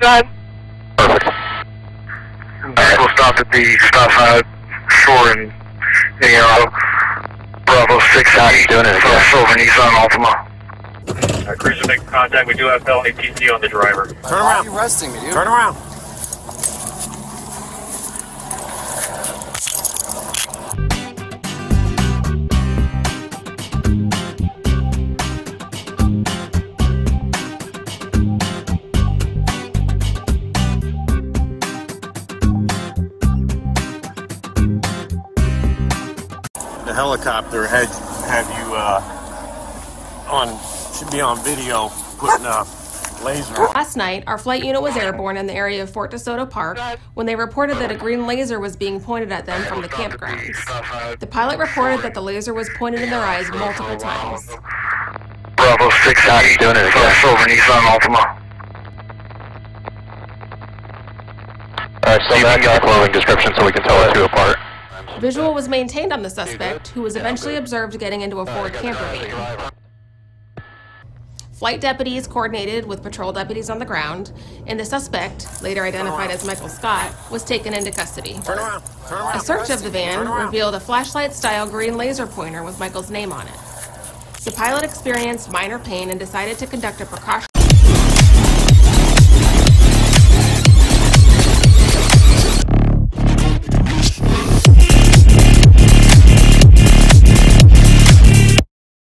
Done. Perfect. Vehicle stopped at the stop sign shore in the uh, Bravo 6 How you doing it for again? Silver Nissan Altima. Uh, cruiser making contact. We do have felony PC on the driver. Turn Why around. are you arresting me, dude? Turn around. The helicopter had have you uh, on should be on video putting a laser on. Last night, our flight unit was airborne in the area of Fort DeSoto Park when they reported that a green laser was being pointed at them from the campgrounds. The pilot reported that the laser was pointed in their eyes multiple times. Bravo 6 How you doing it for again? Silver Nissan Altima. Alright, so back up clothing description so we can tell the two apart. Visual was maintained on the suspect, who was eventually observed getting into a Ford camper van. Flight deputies coordinated with patrol deputies on the ground, and the suspect, later identified as Michael Scott, was taken into custody. Turn around. Turn around. A search of the van revealed a flashlight style green laser pointer with Michael's name on it. The pilot experienced minor pain and decided to conduct a precautionary